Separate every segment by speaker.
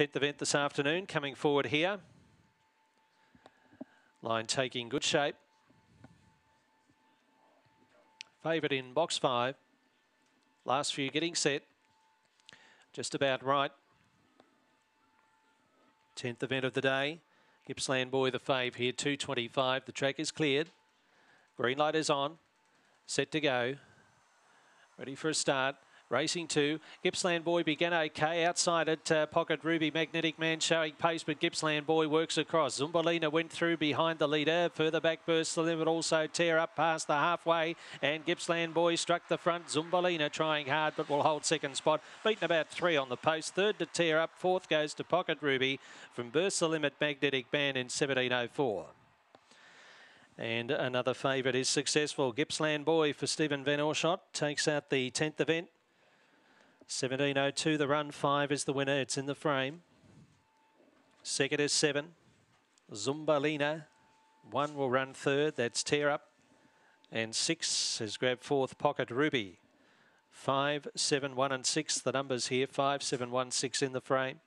Speaker 1: 10th event this afternoon coming forward here. Line taking good shape. Favourite in box five. Last few getting set. Just about right. 10th event of the day. Gippsland Boy the fave here, 225. The track is cleared. Green light is on. Set to go. Ready for a start. Racing two. Gippsland Boy began okay. Outside it, uh, Pocket Ruby, Magnetic Man showing pace, but Gippsland Boy works across. Zumbalina went through behind the leader. Further back burst the limit, also tear up past the halfway. And Gippsland Boy struck the front. Zumbalina trying hard, but will hold second spot. Beaten about three on the post. Third to tear up. Fourth goes to Pocket Ruby from Burst the Limit Magnetic Man in 1704. And another favourite is successful. Gippsland Boy for Stephen Van Oorschot takes out the 10th event. 17.02, the run five is the winner. It's in the frame. Second is seven. Zumbalina. One will run third. That's Tear Up. And six has grabbed fourth, Pocket Ruby. Five, seven, one, and six. The numbers here. Five, seven, one, six in the frame.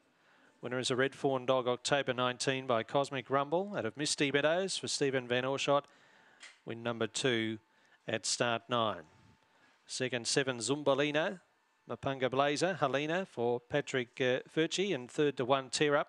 Speaker 1: Winner is a Red Fawn Dog, October 19 by Cosmic Rumble out of Misty Meadows for Stephen Van Oorschot. Win number two at start nine. Second, seven, Zumbalina. Mapunga Blazer, Helena for Patrick uh, Furchi, and third to one, Tear Up.